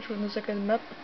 which one the second map